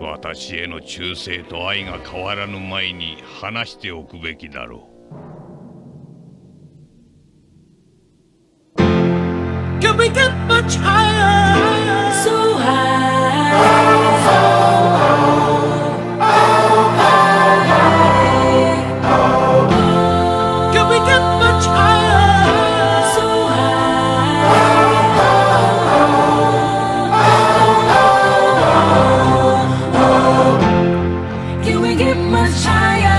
私への忠誠と愛が変わらぬ前に話しておくべきだろう Can we get much higher? So high. Can we get child.